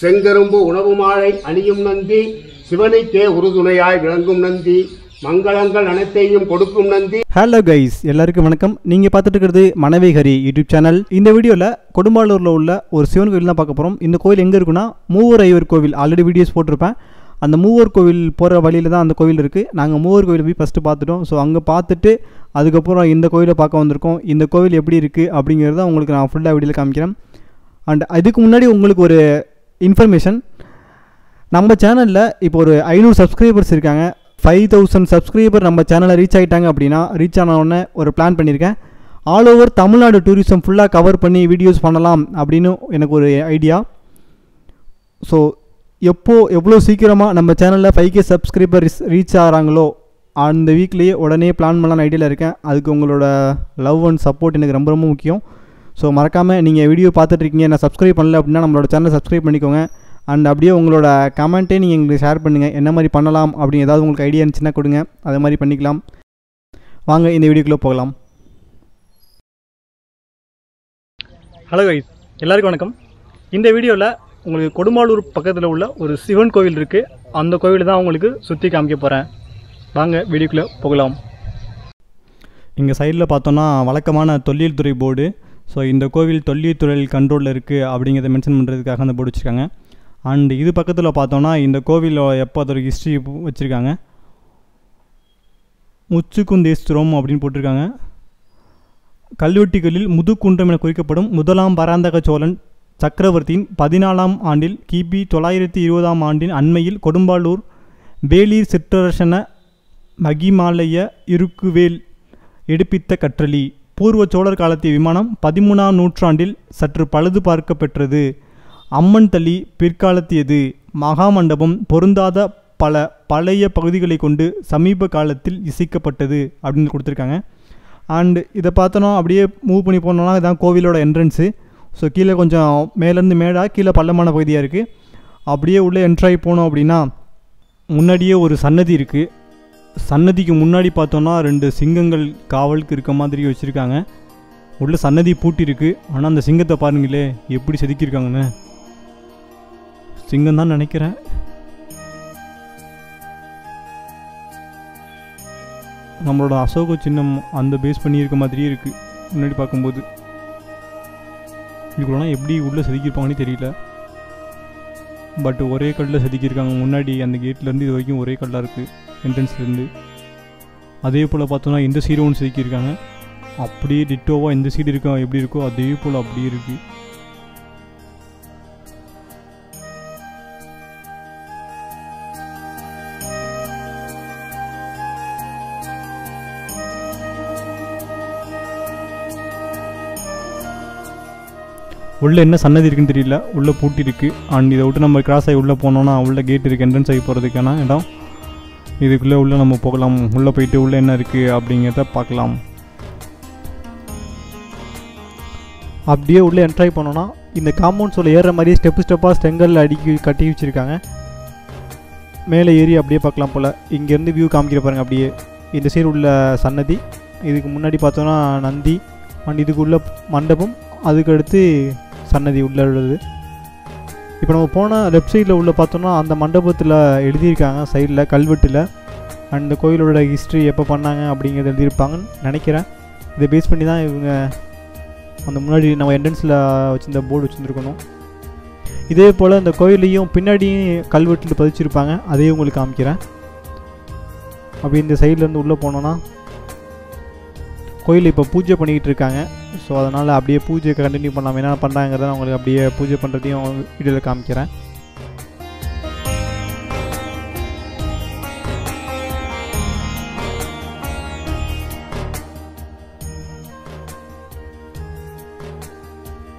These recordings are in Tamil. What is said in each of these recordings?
செங்கரும்பு உணவு மாலை அணியும் நந்தி சிவனுக்கே உறுதுணையாய் விளங்கும் நந்தி மங்களங்கள் அனைத்தையும் கொடுக்கும் நந்தி. ஹலோ கைஸ் எல்லாருக்கும் வணக்கம். நீங்கள் பார்த்துட்டு இருக்கிறது மனைவி ஹரி யூடியூப் சேனல். இந்த வீடியோவில் கொடும்பாலூரில் உள்ள ஒரு சிவன் கோவில் தான் பார்க்க போகிறோம் இந்த கோவில் எங்கே இருக்குன்னா மூவர் ஐவர் கோவில். ஆல்ரெடி வீடியோஸ் போட்டிருப்பேன். அந்த மூவர் கோவில் போகிற வழியில் தான் அந்த கோவில் இருக்குது நாங்கள் மூவர் கோவில் போய் ஃபஸ்ட்டு பார்த்துட்டோம். ஸோ அங்கே பார்த்துட்டு அதுக்கப்புறம் இந்த கோவிலை பார்க்க வந்திருக்கோம். இந்த கோவில் எப்படி இருக்குது அப்படிங்கிறத உங்களுக்கு நான் ஃபுல்லாக வீடியோவில் காமிக்கிறேன். அண்ட் அதுக்கு முன்னாடி உங்களுக்கு ஒரு இன்ஃபர்மேஷன் நம்ம சேனலில் இப்போ ஒரு ஐநூறு சப்ஸ்கிரைபர்ஸ் இருக்காங்க. ஃபைவ் தௌசண்ட் சப்ஸ்கிரைபர் நம்ம சேனலில் ரீச் ஆகிட்டாங்க அப்படின்னா ரீச் ஆனவுடனே ஒரு பிளான் பண்ணியிருக்கேன் ஆல் ஓவர் தமிழ்நாடு டூரிசம் ஃபுல்லாக கவர் பண்ணி வீடியோஸ் பண்ணலாம் அப்படின்னு எனக்கு ஒரு ஐடியா ஸோ எப்போ எவ்வளோ சீக்கிரமாக நம்ம சேனலில் ஃபைவ் கே சப்ஸ்கிரைபர் ரீச் ஆகிறாங்களோ அந்த வீக்லேயே உடனே பிளான் பண்ணலான்னு ஐடியாவில் இருக்கேன். அதுக்கு உங்களோட லவ் அண்ட் சப்போர்ட் எனக்கு ரொம்ப ரொம்ப முக்கியம். ஸோ மறக்காமல் நீங்கள் வீடியோ பார்த்துட்ருக்கீங்க நான் சப்ஸ்கிரைப் பண்ணல அப்படின்னா நம்மளோட சேனலை சப்ஸ்கிரைப் பண்ணிக்கோங்க. அண்ட் அப்படியே உங்களோட கமெண்ட்டே நீங்கள் எங்களுக்கு ஷேர் பண்ணுங்கள் என்ன மாதிரி பண்ணலாம் அப்படின்னு ஏதாவது உங்களுக்கு ஐடியா இருந்துச்சுன்னா கொடுங்க. அதை மாதிரி பண்ணிக்கலாம். வாங்க இந்த வீடியோக்குள்ளே போகலாம். ஹலோ கைஸ் எல்லாருக்கும் வணக்கம். இந்த வீடியோவில் உங்களுக்கு கொடுமாலூர் பக்கத்தில் உள்ள ஒரு சிவன் கோவில் இருக்குது அந்த கோவில் தான் உங்களுக்கு சுற்றி காமிக்க போகிறேன் வாங்க வீடியோக்குள்ளே போகலாம். இங்கே சைடில் பார்த்தோன்னா வழக்கமான தொல்லியல் துறை போர்டு ஸோ இந்த கோவில் தொல்லியல் துறை கண்ட்ரோலில் இருக்குது அப்படிங்கிறத மென்ஷன் பண்ணுறதுக்காக அந்த போர்டு வச்சுருக்காங்க. அண்ட் இது பக்கத்தில் பார்த்தோன்னா இந்த கோவில் எப்போ அதோட ஹிஸ்ட்ரி வச்சுருக்காங்க? முச்சுக்குந்தேஸ்வரம் அப்படின்னு போட்டிருக்காங்க. கல்வெட்டுகளில் முதுகுன்றம் என குறிக்கப்படும் முதலாம் பராந்தக சோழன் சக்கரவர்த்தியின் பதினாலாம் ஆண்டில் கிபி தொள்ளாயிரத்தி இருபதாம் ஆண்டின் அண்மையில் கொடும்பாலூர் வேலீர் சிற்றரசன மகிமாலய இருக்குவேல் எடுப்பித்த கற்றளி பூர்வ சோழர் காலத்திய விமானம் பதிமூணாம் நூற்றாண்டில் சற்று பழுது பார்க்க பெற்றது அம்மன் தளி பிற்காலத்தியது. மகாமண்டபம் பொருந்தாத பல பழைய பகுதிகளை கொண்டு சமீப காலத்தில் இசைக்கப்பட்டது அப்படின்னு கொடுத்துருக்காங்க. அண்டு இதை பார்த்தோன்னா அப்படியே மூவ் பண்ணி போனோம்னா இதான் கோவிலோட என்ட்ரன்ஸு ஸோ கீழே கொஞ்சம் மேலேருந்து மேடாக கீழே பள்ளமான பகுதியாக இருக்குது அப்படியே உள்ளே என்ட்ராகி போனோம் அப்படின்னா முன்னாடியே ஒரு சன்னதி இருக்குது சன்னதிக்கு முன்னாடி பார்த்தோன்னா ரெண்டு சிங்கங்கள் காவலுக்கு இருக்க மாதிரி வச்சுருக்காங்க. உள்ள சன்னதி பூட்டிருக்கு ஆனால் அந்த சிங்கத்தை பாருங்களே எப்படி செதுக்கியிருக்காங்கன்னு. சிங்கம் தான் நினைக்கிறேன். நம்மளோட அசோக சின்னம் அந்த பேஸ் பண்ணியிருக்க மாதிரியே இருக்குது முன்னாடி பார்க்கும்போது. இதுக்குள்ளலாம் எப்படி உள்ளே செதுக்கியிருப்பாங்கன்னு தெரியல. பட் ஒரே கல்லில் செதுக்கியிருக்காங்க. முன்னாடி அந்த கேட்லேருந்து இது வரைக்கும் ஒரே கல்லாக இருக்குது என்ட்ரன்ஸ்லேருந்து அதே போல் பார்த்தோன்னா இந்த சீடு ஒன்று செதுக்கியிருக்காங்க. அப்படியே டிட்டோவாக இந்த சீடு இருக்கா எப்படி இருக்கோ அதே போல் அப்படியே இருக்குது உள்ளே என்ன சன்னதி இருக்குன்னு தெரியல. உள்ளே பூட்டி இருக்கு. அண்ட் இதை விட்டு நம்ம கிராஸ் ஆகி உள்ளே போனோம்னா உள்ளே கேட் இருக்குது என்ட்ரன்ஸ் ஆகி போகிறதுக்கான இடம். இதுக்குள்ளே உள்ளே நம்ம போகலாம். உள்ளே போயிட்டு உள்ளே என்ன இருக்குது அப்படிங்கிறத பார்க்கலாம். அப்படியே உள்ளே என்ட்ராய் பண்ணோன்னா இந்த காம்பவுண்ட் சொல்ல ஏறுற மாதிரியே ஸ்டெப்பு ஸ்டெப்பாக ஸ்டெங்கல் அடிக்கி கட்டி வச்சுருக்காங்க. மேலே ஏறி அப்படியே பார்க்கலாம் போல். இங்கேருந்து வியூ காமிக்கிற பாருங்க அப்படியே. இந்த சைடு உள்ள சன்னதி. இதுக்கு முன்னாடி பார்த்தோன்னா நந்தி. அண்ட் இதுக்குள்ள மண்டபம். அதுக்கு அடுத்து சன்னதி உள்ளது. இப்போ நம்ம போன லெஃப்ட் சைடில் உள்ள பார்த்தோன்னா அந்த மண்டபத்தில் எழுதியிருக்காங்க சைடில் கல்வெட்டில். அண்ட் இந்த கோயிலோட ஹிஸ்ட்ரி எப்போ பண்ணாங்க அப்படிங்கிறது எழுதியிருப்பாங்கன்னு நினைக்கிறேன். இதை பேஸ் பண்ணி தான் இவங்க அந்த முன்னாடி நம்ம என்ட்ரன்ஸில் வச்சுருந்த போர்டு வச்சுருந்துருக்கணும். இதே போல் இந்த கோயிலையும் பின்னாடியும் கல்வெட்டில் பதிச்சிருப்பாங்க. அதையும் உங்களுக்கு காமிக்கிறேன். அப்படி இந்த சைட்லேருந்து உள்ளே போனோன்னா கோயில் இப்போ பூஜை பண்ணிக்கிட்டு இருக்காங்க ஸோ அதனால் அப்படியே பூஜை கண்டினியூ பண்ணாமல் என்ன பண்ணுறாங்கிறத அவங்களுக்கு உங்களுக்கு அப்படியே பூஜை பண்ணுறதையும் வீடியோவில் காமிக்கிறேன்.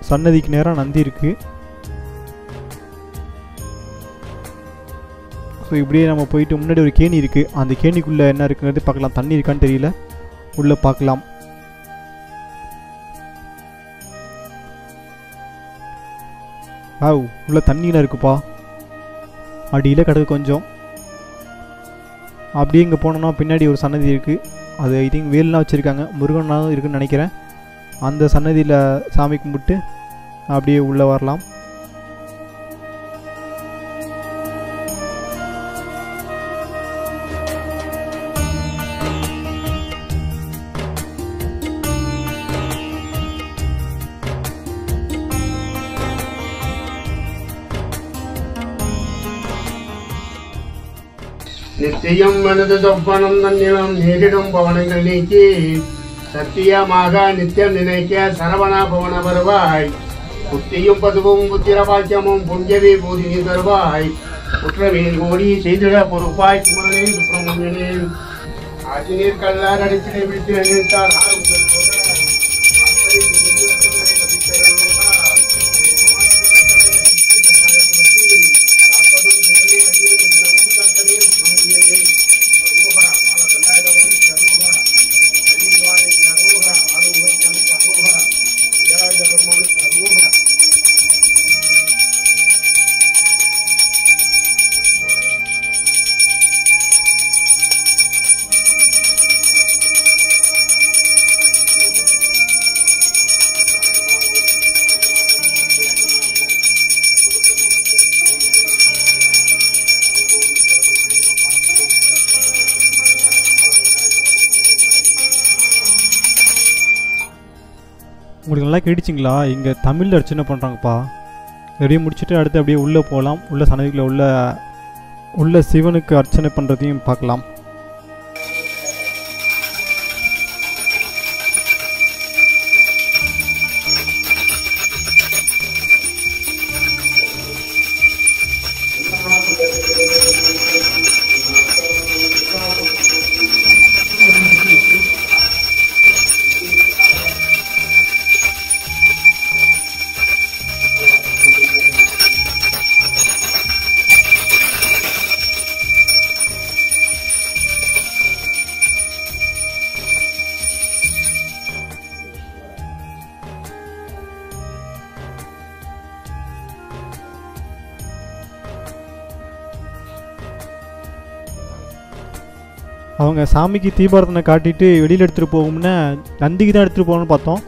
சன்னதிக்கு நேராக நந்தி இருக்குது ஸோ இப்படியே நம்ம போயிட்டு முன்னாடி ஒரு கேணி இருக்குது அந்த கேணிக்குள்ளே என்ன இருக்குங்கிறது பார்க்கலாம். தண்ணி இருக்கான்னு தெரியல. உள்ளே பார்க்கலாம். ஆவ் உள்ள தண்ணியில் இருக்குப்பா. அடியில் கிடக்கு கொஞ்சம். அப்படியே இங்கே போனோம்னா பின்னாடி ஒரு சன்னதி இருக்குது அது ஐ திங்க் வேல்லாம் வச்சுருக்காங்க. முருகனாகவும் இருக்குன்னு நினைக்கிறேன். அந்த சன்னதியில் சாமி கும்பிட்டு அப்படியே உள்ளே வரலாம். நித்தியம் மனது தொப்பனம் நன்னிலம் நேரிடும் பவனங்கள் நீக்கி சத்தியமாக நித்தியம் நினைக்க சரவணா பவன வருவாய். புத்தியும் பதுவும் புத்திரபாக்கியமும் பாக்கியமும் புஞ்சவி பூதினி தருவாய். குற்றவியல் கோடி செய்திட பொறுப்பாய் குமரனே சுப்பிரமணியனே. ஆசிரியர் கல்லார் அடிப்பினை விழித்து நினைத்தார். நல்லா கேட்டுச்சிங்களா? இங்கே தமிழில் அர்ச்சனை பண்ணுறாங்கப்பா அப்படியே முடிச்சுட்டு அடுத்து அப்படியே உள்ளே போகலாம். உள்ள சன்னதிக்குள்ள உள்ள உள்ள சிவனுக்கு அர்ச்சனை பண்ணுறதையும் பார்க்கலாம். அவங்க சாமிக்கு தீபாரத்தனை காட்டிட்டு வெளியில் எடுத்துகிட்டு போகும்னா நந்திக்கு தான் எடுத்துகிட்டு போகணும்னு பார்த்தோம்.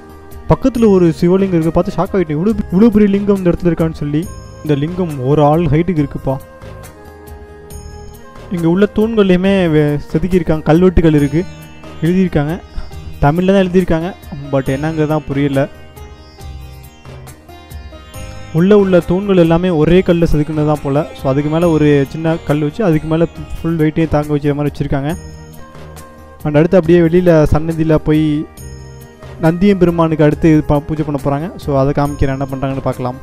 பக்கத்தில் ஒரு சிவலிங்கம் இருக்குது பார்த்து ஷாக் ஆகிட்டேன். இவ்வளோ இவ்வளோ பெரிய லிங்கம் இந்த இடத்துல இருக்கான்னு சொல்லி. இந்த லிங்கம் ஒரு ஆள் ஹைட்டுக்கு இருக்குப்பா. இங்கே உள்ள தூண்கள்லையுமே செதுக்கியிருக்காங்க. கல்வெட்டுகள் இருக்குது எழுதியிருக்காங்க. தமிழில் தான் எழுதியிருக்காங்க. பட் என்னங்கிறது தான் புரியல. உள்ளே உள்ள தூண்கள் எல்லாமே ஒரே கல்லில் செதுக்குனது தான் போல். ஸோ அதுக்கு மேலே ஒரு சின்ன கல் வச்சு அதுக்கு மேலே ஃபுல் வெயிட்டையும் தாங்க வச்சுற மாதிரி வச்சுருக்காங்க. அண்ட் அடுத்து அப்படியே வெளியில் சன்னதியில் போய் நந்தியம் பெருமானுக்கு அடுத்து ப- பூஜை பண்ண போகிறாங்க ஸோ அதை காமிக்கிறேன். என்ன பண்ணுறாங்கன்னு பார்க்கலாம்.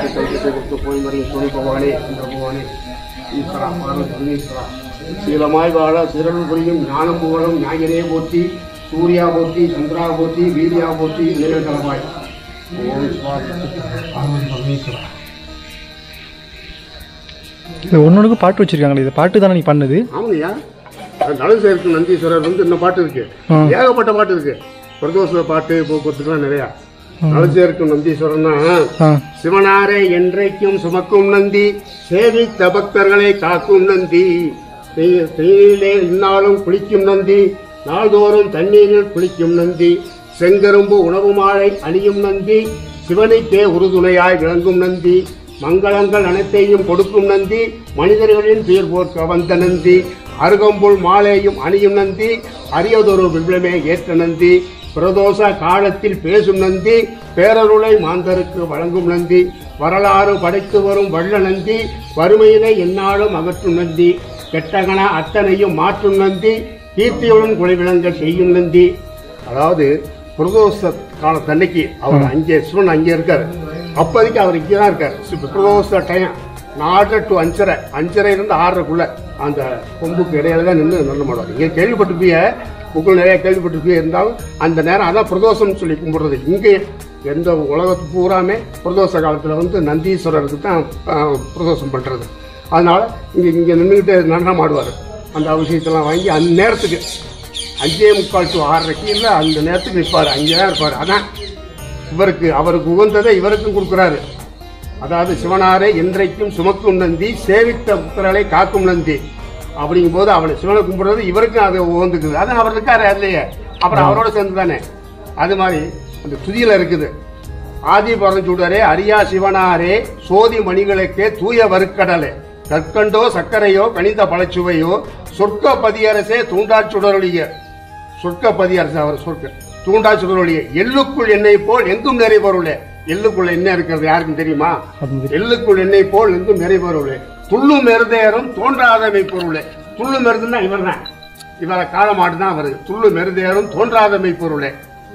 கொடுத்து கைக்கத்தை கொடுத்து போய் வரையும் சூரிய பகவானே சந்திர பகவானே ஈஸ்வரா பார்வதி சீலமாய் வாழ சிறல் புரியும் ஞானம் புகழும் ஞாயினே போற்றி சூர்யா போற்றி சந்திரா போற்றி வீரியா போற்றி பரமேஸ்வரா இது ஒன்னொன்றுக்கு பாட்டு வச்சிருக்காங்களே இது பாட்டு தானே நீ பண்ணது? ஆமாங்கய்யா நலன் சேர்க்கும் நந்தீஸ்வரர் வந்து இன்னும் பாட்டு இருக்கு. ஏகப்பட்ட பாட்டு இருக்கு. பிரதோஷ பாட்டு போக்குவரத்துக்குலாம் நிறையா. நலன் சேர்க்கும் நந்தீஸ்வரன்னா சிவனாரை என்றைக்கும் சுமக்கும் நந்தி சேவித்த பக்தர்களை காக்கும் நந்தி. தீயிலே இந்நாளும் குளிக்கும் நந்தி நாள்தோறும் தண்ணீரில் குளிக்கும் நந்தி செங்கரும்பு உணவு மாலை அணியும் நந்தி சிவனுக்கே உறுதுணையாய் விளங்கும் நந்தி மங்களங்கள் அனைத்தையும் கொடுக்கும் நந்தி மனிதர்களின் துயர் போர்க்க வந்த நந்தி அருகம்புல் மாலையும் அணியும் நந்தி அரியதொரு விப்ளமே ஏற்ற நந்தி பிரதோஷ காலத்தில் பேசும் நந்தி பேரருளை மாந்தருக்கு வழங்கும் நந்தி வரலாறு படைத்து வரும் வள்ள நந்தி வறுமையினை எந்நாளும் அகற்றும் நந்தி கெட்டகன அத்தனையும் மாற்றும் நந்தி கீர்த்தியுடன் குலைவிளங்க செய்யும் நந்தி. அதாவது பிரதோஷ காலத்தன்னைக்கு அவர் அங்கே சிவன் அங்கே இருக்காரு. அப்போதைக்கு அவர் இங்கே தான் இருக்கார் பிரதோஷ டைம் நாலரை டு அஞ்சரை அஞ்சரை இருந்து ஆறரைக்குள்ள அந்த கொம்புக்கு இடையில தான் நின்று நல்ல மாடுவார் இங்கே கேள்விப்பட்டிருப்பிய புகழ் நிறைய கேள்விப்பட்டிருப்பிய இருந்தாலும் அந்த நேரம் அதான் பிரதோஷம்னு சொல்லி கும்பிடுறது. இங்கே எந்த உலகத்து பூராமே பிரதோஷ காலத்தில் வந்து நந்தீஸ்வரருக்கு தான் பிரதோஷம் பண்ணுறது அதனால் இங்கே இங்கே நின்றுக்கிட்டு நடனம் ஆடுவார் அந்த அவசியத்தெல்லாம் வாங்கி அந்த நேரத்துக்கு அஞ்சே முக்கால் டு ஆறரைக்கு இல்லை அந்த நேரத்துக்கு நிற்பார் அங்கே தான் இருப்பார். அதான் இவருக்கு அவருக்கு உகந்ததை இவருக்கும் கொடுக்குறாரு. அதாவது சிவனாரே என்றைக்கும் சுமக்கும் நந்தி சேவித்த புத்தர்களை காக்கும் நந்தி. அப்படிங்கும் போது அவனை சிவனை கும்பிடுறது இவருக்கும் அது உகந்துக்குது அதான் அவர் இருக்காரு அதுலயே. அப்புறம் அவரோட சேர்ந்து தானே. அது மாதிரி அந்த துதியில இருக்குது. ஆதி பரஞ்சூடரே அரியா சிவனாரே சோதி மணிகளுக்கே தூய வறுக்கடலே. கற்கண்டோ சர்க்கரையோ கணித பழச்சுவையோ சொர்க்க பதியரசே தூண்டாச்சுடருடைய சொர்க்க பதியரசு அவர் சொர்க்க தூண்டாச்சுடருடைய எள்ளுக்குள் எண்ணெய் போல் எங்கும் நிறைபொருளே. எள்ளுக்குள்ள என்ன இருக்கிறது யாருக்கும் தெரியுமா? அது எள்ளுக்குள் எண்ணெய் போல் எங்கும் நிறைபொருளே. துள்ளும் மெருதேறும் தோன்றாதமை பொருளே துள்ளு மெருதுன்னா இவர் தான் இவரை காலமாட்டு தான் அவரு. துள்ளு மெருதேறும் தோன்றாதமை பொருளே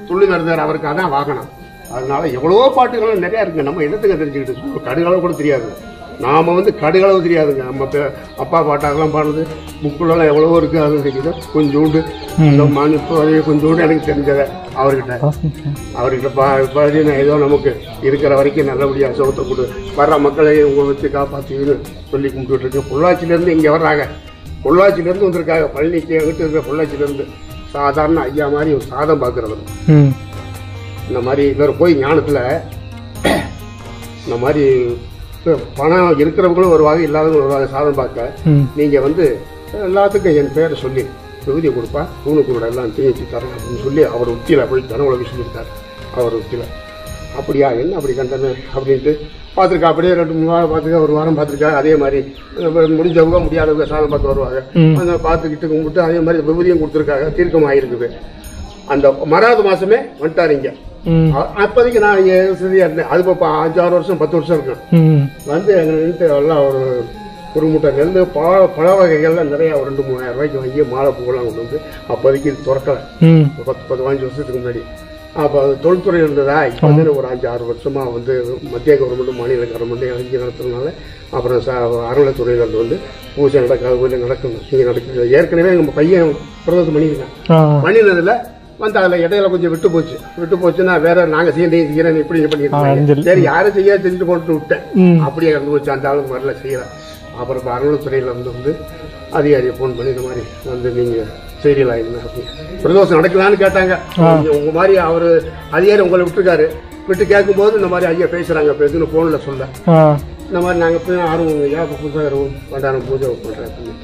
துள்ளு மெருதேர் அவருக்காக தான் வாகனம். அதனால எவ்வளவோ பாட்டுகள் நிறைய இருக்கு. நம்ம என்னத்துக்கு தெரிஞ்சுக்கிட்டு கடுகளவு கூட தெரியாது. நாம வந்து கடுகளவு தெரியாதுங்க. நம்ம அப்பா பாட்டாக்கெல்லாம் பாடுறது புக்குலலாம் எவ்வளவோ இருக்கு அது தெரியுது. கொஞ்சோண்டு. இந்த மனுப்பு அதே கொஞ்சோண்டு எனக்கு தெரிஞ்சதை அவர்கிட்ட. அவர்கிட்ட பா பார்த்தீங்கன்னா ஏதோ நமக்கு இருக்கிற வரைக்கும் நல்லபடியாக சுகத்தை கொடு. வர்ற மக்களை உங்களை வச்சு காப்பாற்றுன்னு சொல்லி கும்பிட்டுட்டு இருக்கு பொள்ளாச்சியிலேருந்து இங்கே வர்றாங்க. பொள்ளாச்சியிலேருந்து வந்திருக்காங்க. பழனிக்கு எங்கிட்ட இருக்கிற பொள்ளாச்சியிலேருந்து. சாதாரண ஐயா மாதிரி ஒரு சாதம் பார்க்குறவர் இந்த மாதிரி இவர் போய் ஞானத்தில் இந்த மாதிரி பணம் இருக்கிறவங்களும் வருவாங்க இல்லாதவங்களும் வருவாங்க. சாதம் பார்க்க. நீங்கள் வந்து எல்லாத்துக்கும் என் பேரை சொல்லி விகுதி கொடுப்பா கூட எல்லாம் தீர்த்து தரேன் அப்படின்னு சொல்லி அவர் உத்தியில் போய் கனவுலக சொல்லியிருக்கார். அவர் உத்தியில். அப்படியா என்ன அப்படி கண்டன அப்படின்ட்டு பார்த்துருக்கா அப்படியே ரெண்டு மூணு வாரம் பார்த்துருக்கா ஒரு வாரம் பார்த்துருக்கா அதே மாதிரி முடிஞ்சவங்க முடியாதவங்க சாதம் பார்த்து வருவாங்க. அந்த பார்த்துக்கிட்டு கும்பிட்டு அதே மாதிரி விபூதியும் கொடுத்துருக்காங்க தீர்க்கம் ஆயிருக்குது அந்த மறாவது மாசமே வந்துட்டார் இங்க. அப்போதைக்கு நான் சரியா இருந்தேன். அது இப்போ அஞ்சாறு வருஷம் பத்து வருஷம் இருக்கும் வந்து எங்க நின்று எல்லாம் ஒரு ஒரு மூட்டை நெல் பழ பழ வகைகள்லாம் நிறைய ஒரு ரெண்டு மூணாயிரம் ரூபாய்க்கு வாங்கி மாலை பூவெல்லாம் கொண்டு வந்து அப்போதைக்கு இது திறக்கல. ஒரு பத்து பதினஞ்சு வருஷத்துக்கு முன்னாடி. அப்போ அது தொழில்துறை இருந்ததா? இப்போ வந்து ஒரு அஞ்சு ஆறு வருஷமா வந்து மத்திய கவர்மெண்ட் மாநில கவர்மெண்ட் இங்கே நடத்துறதுனால அப்புறம் ச அறநிலைத்துறையில இருந்து வந்து பூஜை நடக்காது கோயில் நடக்கணும் இங்கே நடக்குது. ஏற்கனவே நம்ம பையன் பிரதோஷம் பண்ணியிருக்கேன். பண்ணினதுல வந்து அதுல இடையில கொஞ்சம் விட்டு போச்சு. விட்டு போச்சுன்னா வேற நாங்க செய்ய செய்யறேன் இப்படி அஞ்சல். சரி யாரும் செய்ய செஞ்சுட்டு போட்டு விட்டேன். அப்படியே இறந்து போச்சு. அந்த ஆளுக்கு வரல செய்யல. அப்புறம் அறநிலைத்துறையில இருந்து வந்து அதிகாரியை ஃபோன் பண்ணி இந்த மாதிரி வந்து நீங்க செய்தியில் ஆயிருங்க அப்படி பிரதோஷம் நடக்கலான்னு கேட்டாங்க. நீங்க உங்க மாதிரி அவரு அதிகாரி உங்களை விட்டுருக்காரு. விட்டு கேட்கும்போது இந்த மாதிரி ஐயா பேசுறாங்க. பேசுன்னு போன்ல சொல்ல. இந்த மாதிரி நாங்கள் போய் ஆர்வம் இப்போ புதுசாக பண்டாரம் பூஜை பண்ணுறேன் அப்படின்னு.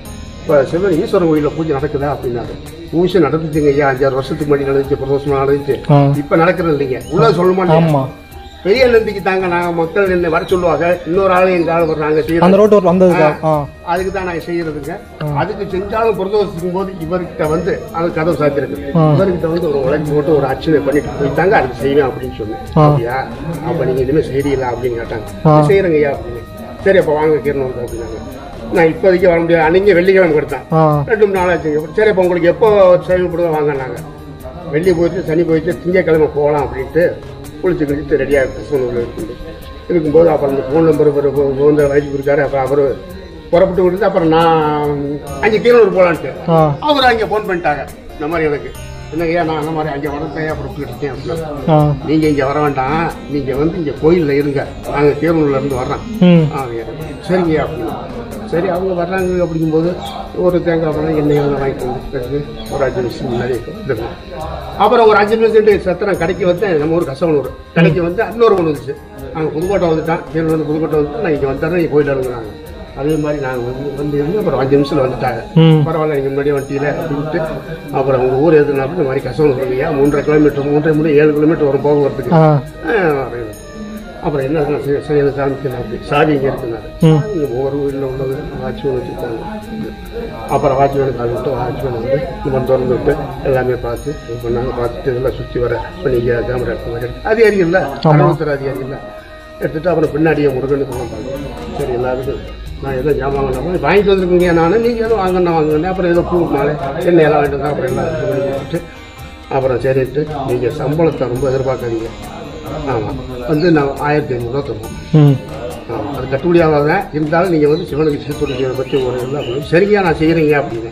இப்போ சிவன் ஈஸ்வரன் கோயிலில் பூஜை நடக்குதா அப்படின்னாரு பூஜை நடந்துச்சுங்க. ஐயா அஞ்சாறு வருஷத்துக்கு முன்னாடி நடந்துச்சு பிரதோஷம் நடந்துச்சு. இப்போ நடக்கிறது இல்லைங்க. உள்ள இல்லையா? ஆமா. பெரிய நந்திக்கு தாங்க நாங்கள் மக்கள் என்ன வர சொல்லுவாங்க. இன்னொரு ஆளு எங்க ஆள் வர்றாங்க அந்த ரோட்டு வந்ததுக்கா? அதுக்கு தான் நாங்கள் செய்யறதுங்க. அதுக்கு செஞ்சாலும் பிரதோஷத்துக்கும் போது இவர்கிட்ட வந்து அது கதவு சாத்திருக்கு. இவர்கிட்ட வந்து ஒரு உழைப்பு போட்டு ஒரு அர்ச்சனை பண்ணிட்டு போயிட்டாங்க அதுக்கு செய்வேன் அப்படின்னு சொன்னேன். அப்படியா? அப்ப நீங்க இனிமே செய்யறீங்களா அப்படின்னு கேட்டாங்க. செய்யறேங்க ஐயா அப்படின்னு. சரி அப்ப வாங்க கீரணும் அப்படின்னாங்க. நான் இப்போதைக்கு வர முடியாது. அன்னைக்கு வெள்ளிக்கிழமை கொடுத்தேன் ரெண்டு மூணு நாள் ஆச்சுங்க சரி அப்போ உங்களுக்கு எப்போ செயல்படுதோ வாங்கினாங்க வெள்ளி போயிட்டு சனி போயிட்டு திங்கக்கிழமை போகலாம் அப்படின்ட்டு குளிச்சு கழிச்சு ரெடியாக இருக்குது இருக்கும்போது அப்புறம் அந்த ஃபோன் நம்பர் வந்து வயசுக்கு இருக்காரு அப்புறம் அவர் புறப்பட்டு விட்டு அப்புறம் நான் அங்கே கீழூர் போகலான்ட்டு அவர் அங்கே ஃபோன் பண்ணிட்டாங்க. இந்த மாதிரி எனக்கு. என்னங்கய்யா நான் அந்த மாதிரி அங்கே வரத்தையா புறப்பட்டுக்கிட்டேன் அப்படின்னா. ஆ. நீங்கள் இங்கே வர வேண்டாம். நீங்கள் வந்து இங்கே கோயிலில் இருங்க. நாங்கள் கீழூர்ல இருந்து வர்றோம். ம். ஆ, சரிங்க அப்படின்னா. சரி அவங்க வர்றாங்க அப்படிங்கும்போது ஒரு தேங்காய் பழம் எண்ணெய் எல்லாம் வாங்கிட்டு வந்து ஒரு அஞ்சு நிமிஷம் முன்னாடி வந்துருங்க அப்புறம் ஒரு அஞ்சு நிமிஷம் சத்திரம் கடைக்கு வந்து நம்ம ஊர் கசவனூர். கடைக்கு வந்து இன்னொரு ஒன்று வந்துச்சு. நாங்கள் புதுக்கோட்டை வந்துட்டான் கீழே வந்து புதுக்கோட்டை வந்துட்டு நான் இங்கே வந்துடுறேன் இங்கே கோயில் இறங்குறாங்க அதே மாதிரி நாங்கள் வந்து வந்து இருந்து அப்புறம் அஞ்சு நிமிஷத்தில் வந்துட்டாங்க. பரவாயில்ல நீங்கள் முன்னாடியே வந்துட்டீங்களே அப்படின்ட்டு அப்புறம் உங்கள் ஊர் எதுனாலும் இந்த மாதிரி கசவனூர் இல்லையா மூன்றரை கிலோமீட்டர் மூன்றரை மூணு ஏழு கிலோமீட்டர் வரும் போக வரதுக்கு ஆ. ஆ, அப்புறம் என்ன காமிக்கணும் அப்படி. சாவி இங்கே இங்க ஒவ்வொரு வீட்டில் உள்ளது வாட்ச்மேன் வச்சுருக்காங்க அப்புறம் வாட்ச்மேன் கால் விட்டு வாட்ச்மேன் வந்து நம்ம திறந்து விட்டு எல்லாமே பார்த்து இது பண்ணாங்க. பார்த்துட்டு இதெல்லாம் சுற்றி வர இப்போ நீங்கள் கேமரா எடுத்த மாதிரி அதிகாரி இல்லை அறுபத்தர் அதிகாரி இல்லை எடுத்துட்டு அப்புறம் பின்னாடியே முருகனுக்கு வந்தாங்க சரி எல்லாருக்கும் நான் ஏதோ ஜாமான் வாங்கினா வாங்கிட்டு வந்திருக்கீங்க நான். நீங்கள் ஏதோ வாங்கினா வாங்கினேன் அப்புறம் ஏதோ பூ மாலை எண்ணெய் எல்லாம் வாங்கிட்டு வந்தா அப்புறம் எல்லாம் அப்புறம் சரின்ட்டு நீங்கள் சம்பளத்தை ரொம்ப எதிர்பார்க்காதீங்க. ஆமாம் வந்து நான் ஆயிரத்தி ஐநூறுரூவா தருவோம். அது கட்டுப்படி ஆகாத இருந்தாலும் நீங்கள் வந்து சிவனுக்கு சீர்துறையை பற்றி ஒரு பண்ணி சரியா நான் செய்கிறீங்க அப்படின்னு.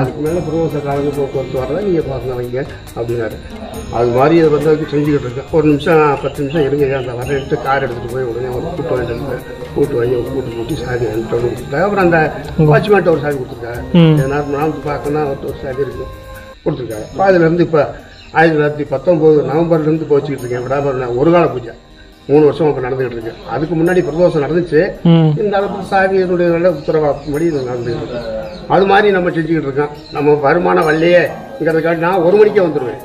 அதுக்கு மேலே பிரதோஷ காலங்க போக்குவரத்து வரல நீங்கள் பார்க்க வைங்க அப்படின்னாரு. அது மாதிரி இதை வந்து செஞ்சுக்கிட்டு இருக்கேன். ஒரு நிமிஷம் பத்து நிமிஷம் இருங்க. அந்த வரட்டு கார் எடுத்துகிட்டு போய் உடனே ஒரு கூட்டு வாங்கிட்டு கூட்டு வாங்கி கூட்டு கூட்டி வாங்கிட்டு வந்து கொடுத்துருக்காரு அப்புறம் அந்த வாட்ச்மேன்ட்ட ஒரு சாவி கொடுத்துருக்காரு. ம். நேரம் நாம பார்க்கணும் அவர்கிட்ட ஒரு சாவி இருக்கும் கொடுத்துருக்காரு. அப்போ அதுலேருந்து இப்போ ஆயிரத்தி தொள்ளாயிரத்தி பத்தொம்போது நவம்பர்லேருந்து இப்போ வச்சுக்கிட்டு இருக்கேன். நான் ஒரு கால பூஜை. மூணு வருஷம் இப்போ நடந்துகிட்டு இருக்கு. அதுக்கு முன்னாடி பிரதோஷம் நடந்துச்சு. இந்த அளவுக்கு சாவியினுடைய நல்ல உத்தரவாதப்படி இது நடந்துகிட்டு இருக்கு. அது மாதிரி நம்ம செஞ்சுக்கிட்டு இருக்கோம். நம்ம வருமானம் வரலையேங்கிறதுக்காக நான் ஒரு மணிக்கே வந்துடுவேன்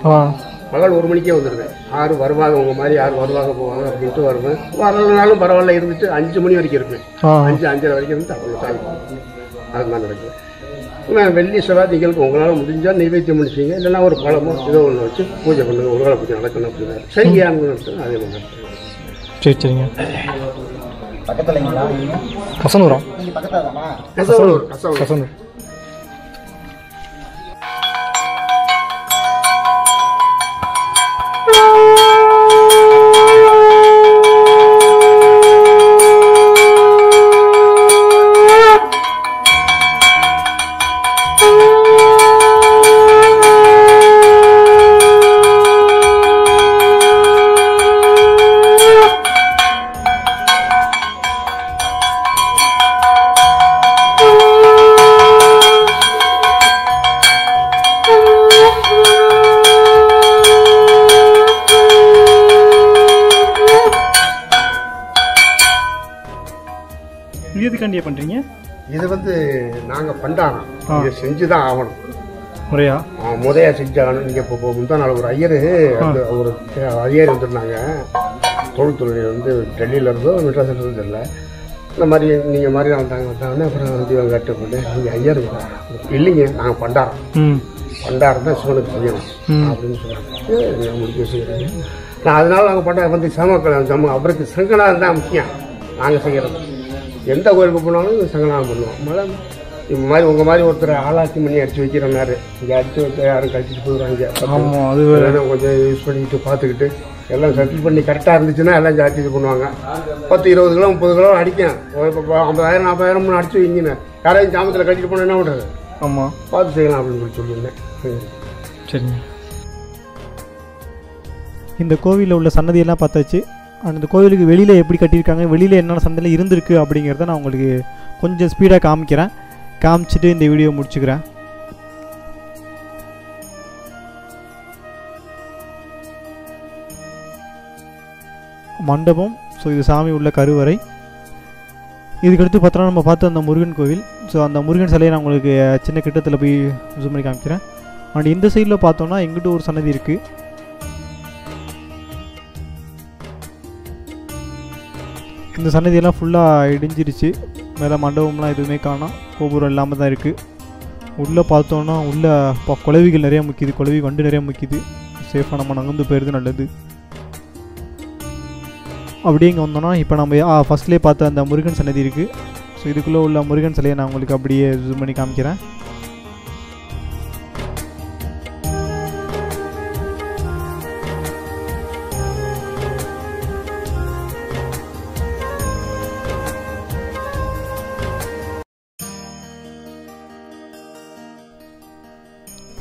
பகல் ஒரு மணிக்கே வந்துடுவேன் யார் வருவாங்க? உங்க மாதிரி யார் வருவாங்க போவாங்க அப்படின்ட்டு வருவேன். வரலனாலும் பரவாயில்ல இருந்துட்டு அஞ்சு மணி வரைக்கும் இருப்பேன். அஞ்சு அஞ்சரை வரைக்கும் இருந்து அப்படி சாமி அது மாதிரி நடக்குது நான் வெள்ளி செவ்வாய் திங்களுக்கு உங்களால் முடிஞ்சால் நைவேத்தியம் முடிச்சிங்க இல்லைன்னா ஒரு பழமோ ஏதோ ஒன்று வச்சு பூஜை பண்ணுங்க. ஒரு கால பூஜை நடக்கணும் அப்படின்னாரு சரியான்னு அதே மாதிரி. சரி சரிங்க பக்கத்துல தானா? கசவலூர் கசவலூர் கசனூர் எதுக்காண்டியா பண்ணுறீங்க இது வந்து நாங்கள் பண்டாரம் இதை செஞ்சு தான் ஆகணும். முறையா? ஆ, முறையா செஞ்சாகணும். நீங்கள் இப்போ முந்தா நாள் ஒரு ஐயர் ஒரு ஐயர் வந்துருந்தாங்க. தொழில்துறை வந்து டெல்லியில இருந்தோ மெட்ராஸ்ல இருந்தோ தெரியல. இந்த மாதிரி நீங்கள் மாதிரி வந்தாங்க வந்தாங்கன்னா அப்புறம் வந்து இவங்க கட்டு பண்ணி நீங்கள் ஐயர் இல்லைங்க நாங்கள் பண்டாரம். ம். பண்டாரம் தான் சிவனுக்கு செய்யணும் அப்படின்னு நான் முடிக்க செய்கிறேங்க நான் அதனால நாங்கள் பண்டா வந்து சமக்கள் சம அவருக்கு சங்கநாதம் தான் முக்கியம். நாங்கள் செய்கிறது எந்த கோயிலுக்கு போனாலும் சங்கநாதம் பண்ணுவோம். மழை இந்த மாதிரி உங்கள் மாதிரி ஒருத்தர் ஆளாச்சி மணி அடிச்சு வைக்கிறனாரு இங்கே அடிச்சு வச்சா யாரும் கழிச்சிட்டு போயிடுவாங்க. அது கொஞ்சம் யூஸ் பண்ணிக்கிட்டு பார்த்துக்கிட்டு எல்லாம் செட்டில் பண்ணி கரெக்டாக இருந்துச்சுன்னா எல்லாம் ஜாஸ்தி இது பண்ணுவாங்க. பத்து இருபது கிலோ முப்பது கிலோ அடிக்கும் இப்போ ஐம்பதாயிரம் நாற்பதாயிரம் அடிச்சு வைங்கினேன். யாரையும் ஜாமத்தில் கட்டிட்டு போனால் என்ன பண்ணுறது ஆமாம் பார்த்து செய்யலாம் அப்படின்னு சொல்லி சொல்லியிருந்தேன். சரிங்க. இந்த கோவிலில் உள்ள சன்னதியெல்லாம் பார்த்தாச்சு. அந்த கோவிலுக்கு வெளியில் எப்படி கட்டியிருக்காங்க வெளியில் என்னென்ன சந்தையில் இருந்திருக்கு அப்படிங்கிறத நான் உங்களுக்கு கொஞ்சம் ஸ்பீடாக காமிக்கிறேன். காமிச்சிட்டு இந்த வீடியோ முடிச்சுக்கிறேன். மண்டபம் ஸோ இது சாமி உள்ள கருவறை. இதுக்கடுத்து பார்த்தோன்னா நம்ம பார்த்த அந்த முருகன் கோவில். ஸோ அந்த முருகன் சிலையை நான் உங்களுக்கு சின்ன கிட்டத்தில் போய் ஜூம் பண்ணி காமிக்கிறேன். அண்ட் இந்த சைடில் பார்த்தோன்னா எங்கிட்ட ஒரு சன்னதி இருக்குது இந்த சன்னதியெல்லாம் ஃபுல்லாக இடிஞ்சிருச்சு. மேலே மண்டபம்லாம் எதுவுமே காணும். கோபுரம் இல்லாமல் தான் இருக்குது உள்ளே பார்த்தோன்னா உள்ளே இப்போ குலவிகள் நிறையா முக்கியது குலவி வண்டு நிறையா முக்கியது சேஃபாக நம்ம நகர்ந்து போயிடுது நல்லது. அப்படியே இங்கே வந்தோன்னா இப்போ நம்ம ஃபஸ்ட்லேயே பார்த்த அந்த முருகன் சன்னதி இருக்குது ஸோ இதுக்குள்ளே உள்ள முருகன் சிலையை நான் உங்களுக்கு அப்படியே ஜூம் பண்ணி காமிக்கிறேன்.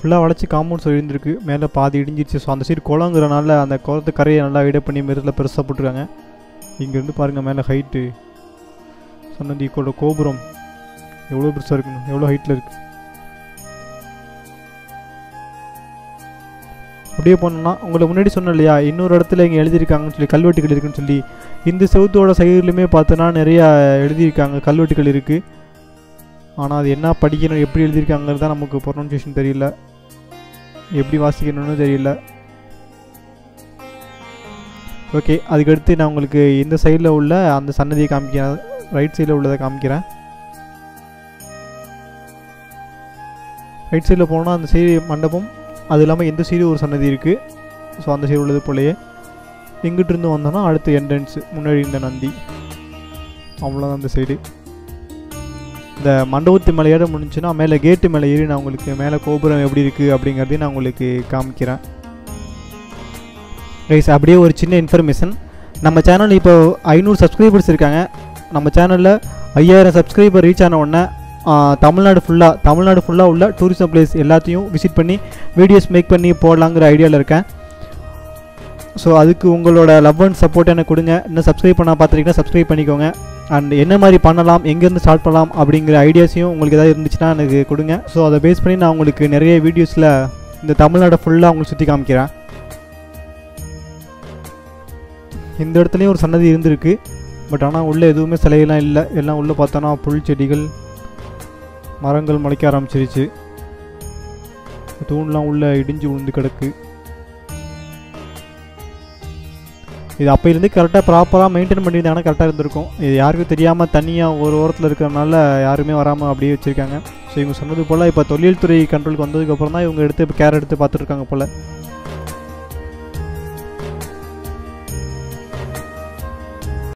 ஃபுல்லாக வளைச்சி காம்பவுண்ட் சொல்லியிருந்துருக்கு மேலே பாதி இடிஞ்சிருச்சு. ஸோ அந்த சைடு குளங்கிறனால அந்த குளத்து கரையை நல்லா இட பண்ணி மெருதில் பெருசாக போட்டிருக்காங்க. இங்கேருந்து பாருங்கள் மேலே ஹைட்டு சொன்னது கூட கோபுரம். எவ்வளோ பெருசாக இருக்கணும் எவ்வளோ ஹைட்டில் இருக்குது அப்படியே போனோம்னா உங்களை முன்னாடி சொன்னோம் இல்லையா? இன்னொரு இடத்துல இங்கே எழுதியிருக்காங்கன்னு சொல்லி கல்வெட்டுகள் இருக்குன்னு சொல்லி. இந்த செவுத்தோட சைடுலையுமே பார்த்தோன்னா நிறையா எழுதியிருக்காங்க. கல்வெட்டுகள் இருக்குது ஆனால் அது என்ன படிக்கணும் எப்படி எழுதியிருக்காங்கிறது தான் நமக்கு ப்ரொனன்சியேஷன் தெரியல. எப்படி வாசிக்கணும்னு தெரியல. ஓகே அதுக்கடுத்து நான் உங்களுக்கு இந்த சைடில் உள்ள அந்த சன்னதியை காமிக்கிறேன். ரைட் சைடில் உள்ளதை காமிக்கிறேன். ரைட் சைடில் போனால் அந்த சீரி மண்டபம் அது இல்லாமல் எந்த சைடு ஒரு சன்னதி இருக்குது ஸோ அந்த சைடு உள்ளது போலயே. எங்கிட்டு இருந்து வந்தோன்னா அடுத்து என்ட்ரன்ஸ் முன்னாடி இருந்த நந்தி. அவ்வளோதான் அந்த சைடு இந்த மண்டபத்து மேலே ஏற முடிஞ்சுன்னா மேலே கேட்டு மேலே ஏறி நான் உங்களுக்கு மேலே கோபுரம் எப்படி இருக்குது அப்படிங்கிறதையும் நான் உங்களுக்கு காமிக்கிறேன். ரைஸ் அப்படியே ஒரு சின்ன இன்ஃபர்மேஷன் நம்ம சேனல் இப்போ ஐநூறு சப்ஸ்கிரைபர்ஸ் இருக்காங்க. நம்ம சேனலில் ஐயாயிரம் சப்ஸ்கிரைபர் ரீச் ஆன உடனே தமிழ்நாடு ஃபுல்லாக தமிழ்நாடு ஃபுல்லாக உள்ள டூரிசம் பிளேஸ் எல்லாத்தையும் விசிட் பண்ணி வீடியோஸ் மேக் பண்ணி போடலாங்கிற ஐடியாவில் இருக்கேன். ஸோ அதுக்கு உங்களோட லவ் அண்ட் சப்போர்ட் எனக்கு கொடுங்க. இன்னும் சப்ஸ்கிரைப் பண்ண பார்த்துருக்கீங்கன்னா சப்ஸ்கிரைப் பண்ணிக்கோங்க. அண்ட் என்ன மாதிரி பண்ணலாம் எங்கேருந்து ஸ்டார்ட் பண்ணலாம் அப்படிங்கிற ஐடியாஸையும் உங்களுக்கு ஏதாவது இருந்துச்சுன்னா எனக்கு கொடுங்க. ஸோ அதை பேஸ் பண்ணி நான் உங்களுக்கு நிறைய வீடியோஸில் இந்த தமிழ்நாடை ஃபுல்லாக உங்களுக்கு சுற்றி காமிக்கிறேன். இந்த இடத்துலையும் ஒரு சன்னதி இருந்திருக்கு. பட் ஆனால் உள்ளே எதுவுமே சிலையெல்லாம் இல்லை. எல்லாம் உள்ளே பார்த்தோன்னா புல் செடிகள் மரங்கள் முளைக்க ஆரம்பிச்சிருச்சு. தூண்லாம் உள்ளே இடிஞ்சு விழுந்து கிடக்கு. இது அப்போலேருந்து கரெக்டாக ப்ராப்பராக மெயின்டைன் பண்ணியிருந்தாங்கன்னா கரெக்டாக இருந்திருக்கும். இது யாருக்கும் தெரியாமல் தனியாக ஒரு ஓரத்தில் இருக்கிறனால யாருமே வராமல் அப்படியே வச்சுருக்காங்க. ஸோ இவங்க சொன்னது போல் இப்போ தொழில்துறை கண்ட்ரோலுக்கு வந்ததுக்கப்புறம் தான் இவங்க எடுத்து இப்போ கேர் எடுத்து பார்த்துட்ருக்காங்க போல்.